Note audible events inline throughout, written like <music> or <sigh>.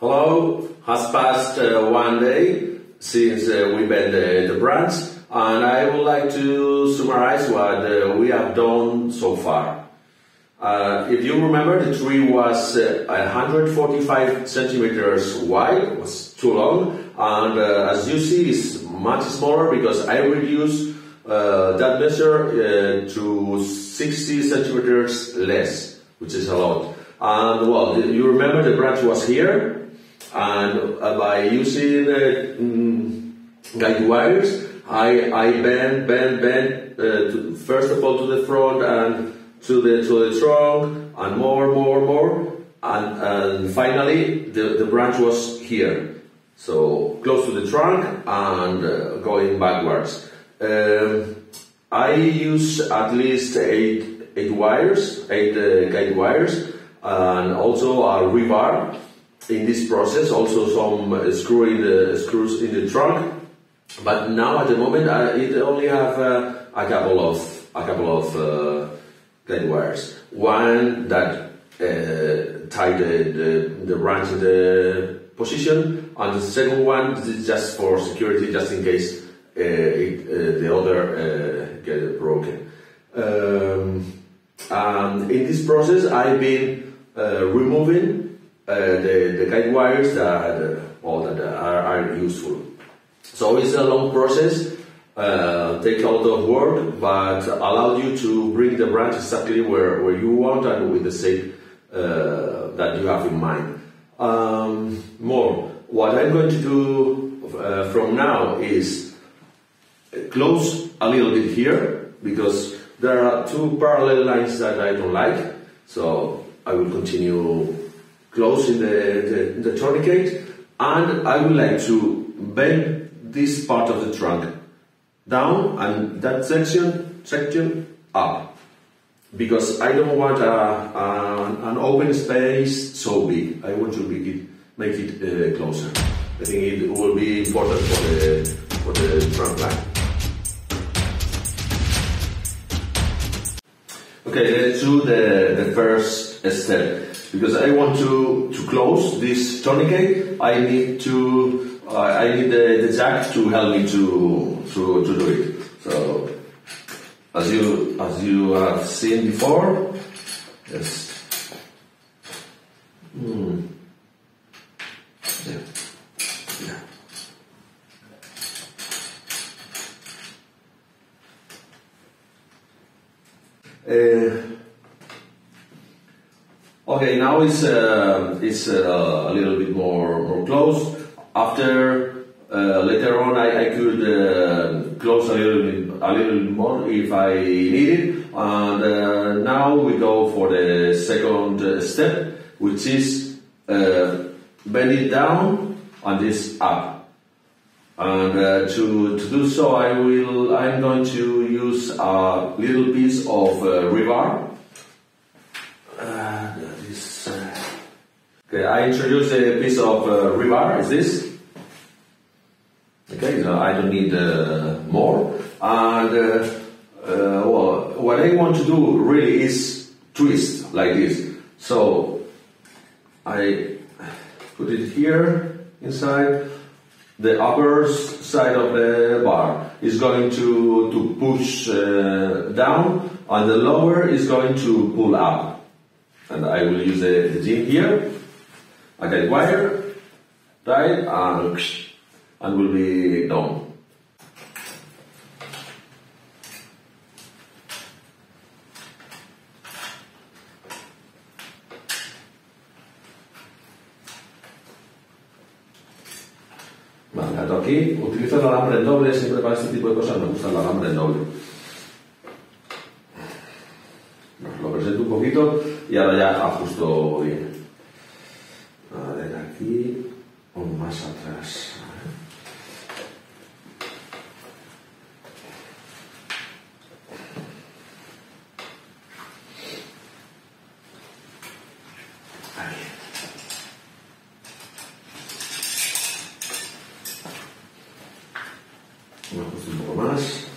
Hello, has passed uh, one day since uh, we bent the, the branch, and I would like to summarize what uh, we have done so far. Uh, if you remember, the tree was uh, 145 centimeters wide, was too long, and uh, as you see, it's much smaller because I reduced uh, that measure uh, to 60 centimeters less, which is a lot. And well, you remember the branch was here, and uh, by using uh, mm, guide wires, I, I bend, bend, bend, uh, to, first of all to the front and to the to the trunk, and more, more, more, and, and finally the, the branch was here. So close to the trunk and uh, going backwards. Um, I use at least eight eight wires, eight uh, guide wires, and also a rebar in this process. Also some uh, screw in the screws in the trunk. But now at the moment, I it only have uh, a couple of a couple of uh, wires. One that uh, tie the, the the branch in the position, and the second one is just for security, just in case uh, it, uh, the other uh, get broken. Um, and in this process, I've been removing the, the guide wires that, uh, well, that are, are useful. So it's a long process, uh, take a lot of work, but allow you to bring the branch exactly where, where you want and with the shape uh, that you have in mind. Um, more, what I'm going to do uh, from now is close a little bit here because there are two parallel lines that I don't like. So I will continue closing the, the, the tourniquet and I would like to bend this part of the trunk down and that section section up because I don't want a, a, an open space so big. I want to make it, make it uh, closer. I think it will be important for the, for the trunk line. Okay, let's do the, the first step. Because I want to, to close this tourniquet, I need to uh, I need the, the jack to help me to, to, to do it. So as you as you have seen before, yes. Hmm. Yeah. Yeah. Uh, okay, now it's uh, it's uh, a little bit more more close. After uh, later on, I, I could uh, close a little bit a little bit more if I need it. And uh, now we go for the second uh, step, which is bend it down and this up. And to, to do so, I will. I'm going to use a little piece of rebar. Uh, this, uh, okay, I introduce a piece of uh, rebar. Is this? Okay, so I don't need uh, more. And uh, uh, well, what I want to do really is twist like this. So I put it here inside the upper side of the bar is going to, to push uh, down and the lower is going to pull up. And I will use the, the gym here. I get wire, right, and, and will be done. Vale, aquí. Utilizo el alambre en doble, siempre para este tipo de cosas me gusta el alambre en doble. Os lo presento un poquito y ahora ya ajusto bien. A ver, aquí o más atrás. A ver. Ahí. Me ajusto un poco más.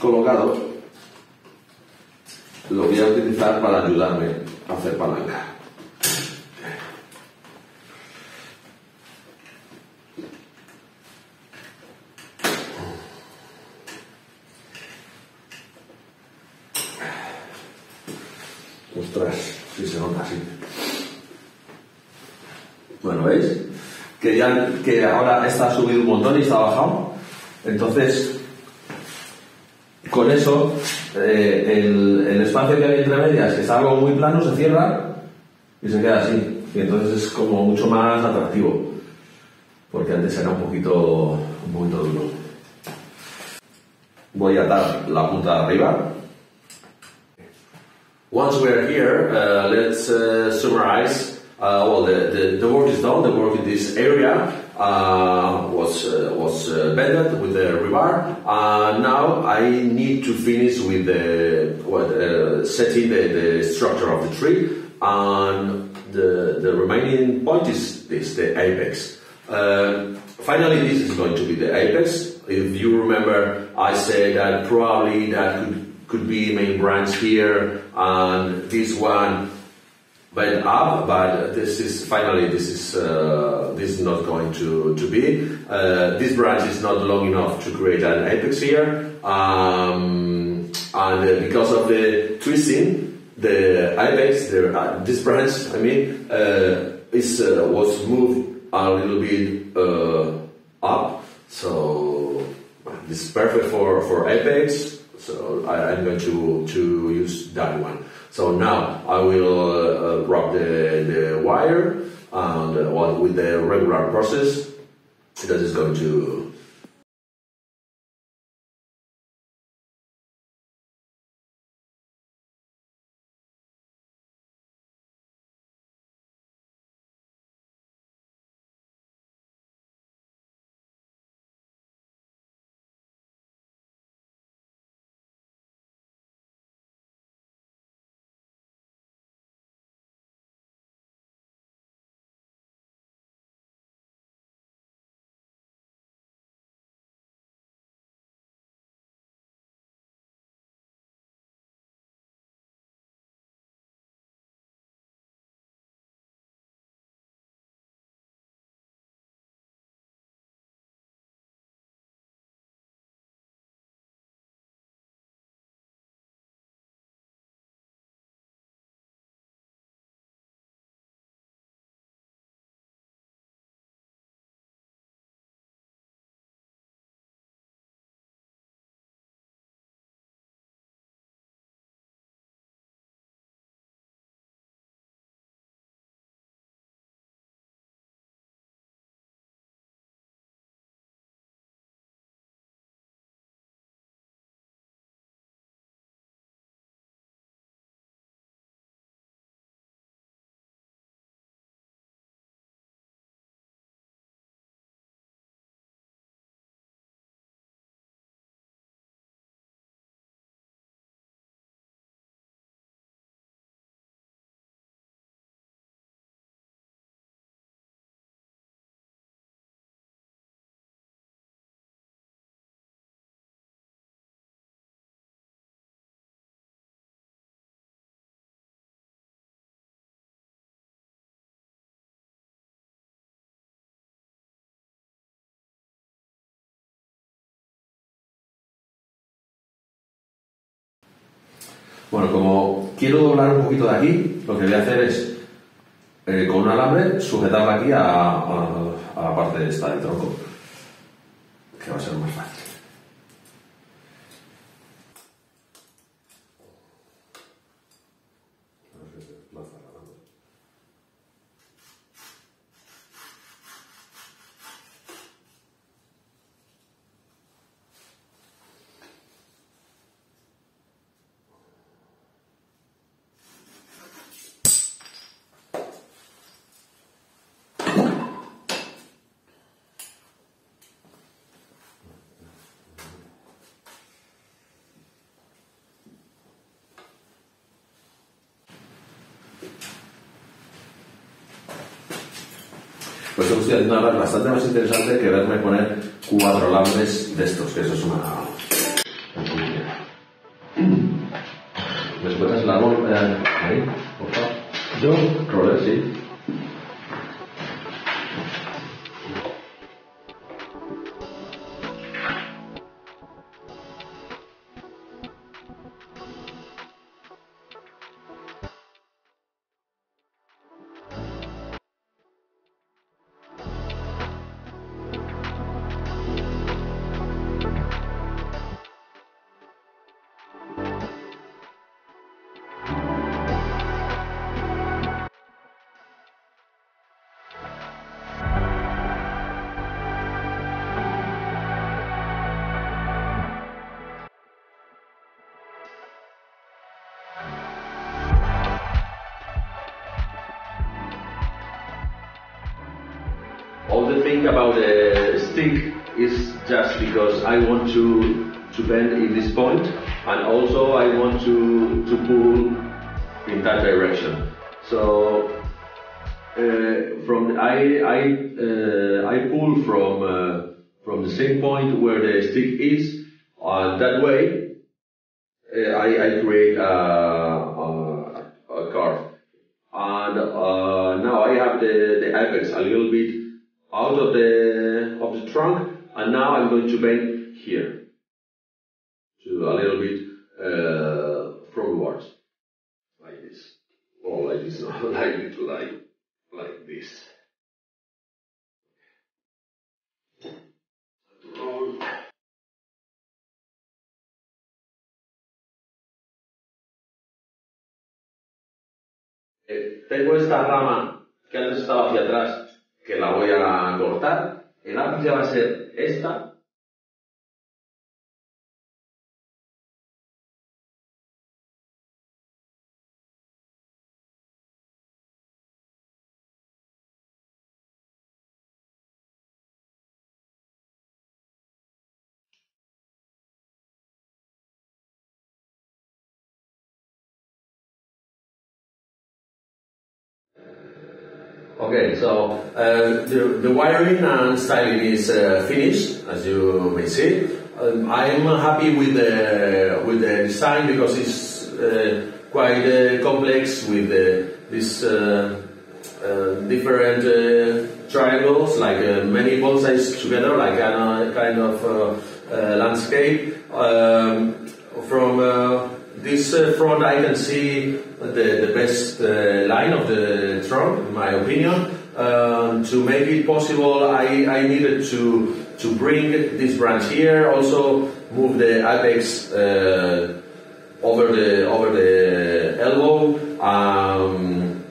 colocado, lo voy a para ayudarme a hacer palanca. Ostras, si se nota así. Bueno, ¿veis? Que ya que ahora está subido un montón y está bajado. Entonces, con eso, eh, el, el espacio que hay entre medias, que está algo muy plano, se cierra y se queda así. Y entonces es como mucho más atractivo. Porque antes era un poquito, un poquito duro. Voy a atar la punta de arriba. Once we are here, uh, let's uh, summarize. Uh, well, the, the, the work is done. The work in this area was uh, was uh, bended with the rebar. Uh, now I need to finish with the what, uh, setting the, the structure of the tree, and the the remaining point is is the apex. Uh, finally, this is going to be the apex. If you remember, I said that probably that could could be main branch here, and this one up, but this is finally this is uh, this is not going to to be. Uh, this branch is not long enough to create an apex here, um, and uh, because of the twisting, the apex, the, uh, this branch, I mean, uh, is was moved a little bit up. So this is perfect for for apex. So I, I'm going to to use that one. So now I will uh, rub the, the wire and uh, well, with the regular process that is going to Bueno, como quiero doblar un poquito de aquí, lo que voy a hacer es eh, con un alambre sujetarla aquí a, a- a la parte de esta del tronco, que va a ser más fácil. Pues estoy haciendo algo bastante más interesante que verme poner cuatro alambres de estos, que eso es una... thing about the stick is just because I want to to bend in this point and also I want to to pull in that direction. So uh, from I I uh, I pull from uh, from the same point where the stick is, and that way uh, I I create a, a, a curve. And uh, now I have the, the apex a little bit out of the of the trunk, and now I'm going to bend here to a little bit uh, forwards, like this, or like this, <laughs> not like like like this. Eh, tengo esta rama que antes estaba hacia atrás, que la voy a cortar. El ápice va a ser esta. Okay, so uh, the, the wiring and styling is uh, finished, as you may see. Um, I'm happy with the with the design because it's uh, quite uh, complex with uh, these uh, different triangles, like many bonsais together, like a kind of landscape. Um, from this uh, front, I can see the, the best uh, line of the trunk, in my opinion. Um, to make it possible, I, I needed to to bring this branch here, also move the apex uh, over the over the elbow. Um,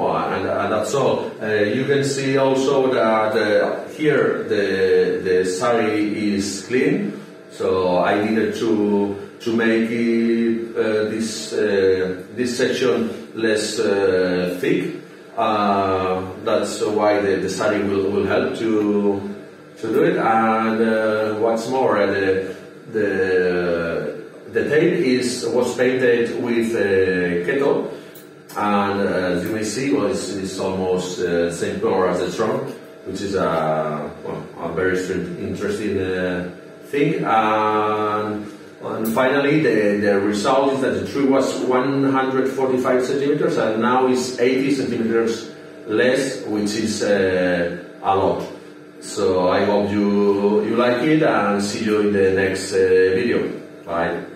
well, and, and that's all. Uh, you can see also that uh, here the the shari is clean, so I needed to to make it, uh, this uh, this section less uh, thick. That's why the, the shari will, will help to to do it. And what's more, the the the tail is was painted with keto, and uh, as you may see, well, it's, it's almost uh, same color as the trunk, which is a, well, a very interesting uh, thing. And, and finally, the, the result is that the tree was 145 centimeters, and now is 80 centimeters less, which is uh, a lot. So I hope you you like it, and see you in the next uh, video. Bye.